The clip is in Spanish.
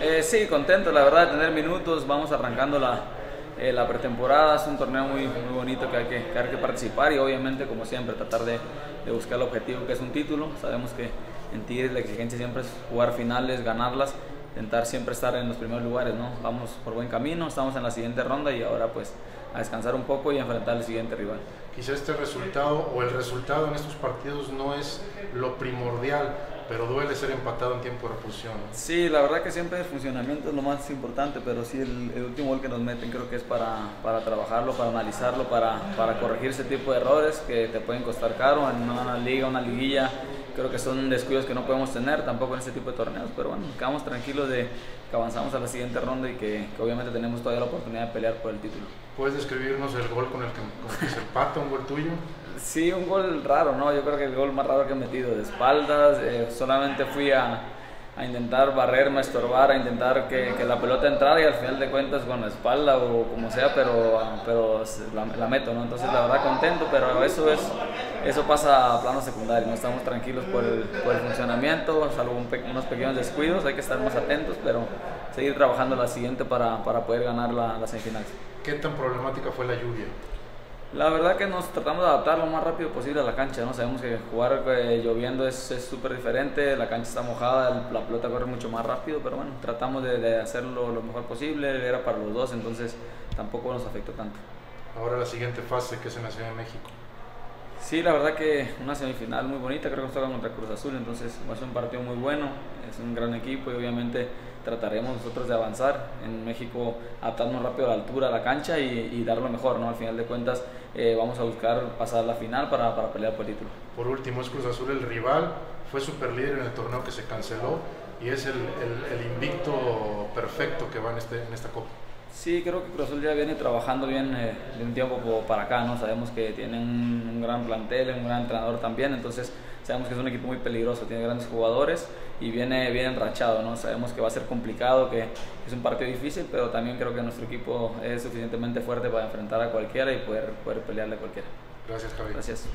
Eh, sí, contento, la verdad, de tener minutos. Vamos arrancando la, eh, la pretemporada. Es un torneo muy, muy bonito que hay que, que hay que participar y obviamente, como siempre, tratar de, de buscar el objetivo que es un título. Sabemos que en Tigres la exigencia siempre es jugar finales, ganarlas, intentar siempre estar en los primeros lugares, ¿no? Vamos por buen camino, estamos en la siguiente ronda y ahora pues a descansar un poco y enfrentar al siguiente rival. Quizá este resultado o el resultado en estos partidos no es lo primordial, pero duele ser empatado en tiempo de reposición. Sí, la verdad que siempre el funcionamiento es lo más importante, pero sí el, el, último gol que nos meten creo que es para, para trabajarlo, para analizarlo, para, para corregir ese tipo de errores que te pueden costar caro en una liga, una liguilla. Creo que son descuidos que no podemos tener tampoco en este tipo de torneos, pero bueno, quedamos tranquilos de que avanzamos a la siguiente ronda y que, que obviamente tenemos todavía la oportunidad de pelear por el título. ¿Puedes describirnos el gol con el que, con que se empata, un gol tuyo? Sí, un gol raro, ¿no? Yo creo que el gol más raro que he metido de espaldas. Eh, solamente fui a, a, intentar barrerme, a estorbar, a intentar que, que, la pelota entrara y al final de cuentas con la espalda o como sea, pero, pero la, la, meto, ¿no? Entonces la verdad contento, pero eso es eso pasa a plano secundario, no estamos tranquilos por el, por el funcionamiento, salvo un unos pequeños descuidos, hay que estar más atentos, pero seguir trabajando la siguiente para, para poder ganar la, la semifinal. ¿Qué tan problemática fue la lluvia? La verdad que nos tratamos de adaptar lo más rápido posible a la cancha, ¿no? Sabemos que jugar eh, lloviendo es súper diferente, la cancha está mojada, la pelota corre mucho más rápido, pero bueno, tratamos de, de, hacerlo lo mejor posible, era para los dos, entonces tampoco nos afectó tanto. Ahora la siguiente fase que es en la Ciudad de México. Sí, la verdad que una semifinal muy bonita, creo que nos toca contra Cruz Azul, entonces va a ser un partido muy bueno, es un gran equipo y obviamente trataremos nosotros de avanzar en México, adaptarnos rápido a la altura, a la cancha y, y dar lo mejor, ¿no? Al final de cuentas eh, vamos a buscar pasar la final para, para, pelear por el título. Por último, es Cruz Azul el rival, fue super líder en el torneo que se canceló y es el, el, el invicto perfecto que va en, este, en esta copa. Sí, creo que Cruz Azul ya viene trabajando bien eh, de un tiempo para acá, ¿no? Sabemos que tiene un, un, gran plantel, un gran entrenador también, entonces sabemos que es un equipo muy peligroso, tiene grandes jugadores y viene bien enrachado, ¿no? Sabemos que va a ser complicado, que es un partido difícil, pero también creo que nuestro equipo es suficientemente fuerte para enfrentar a cualquiera y poder, poder pelearle a cualquiera. Gracias, Javier. Gracias.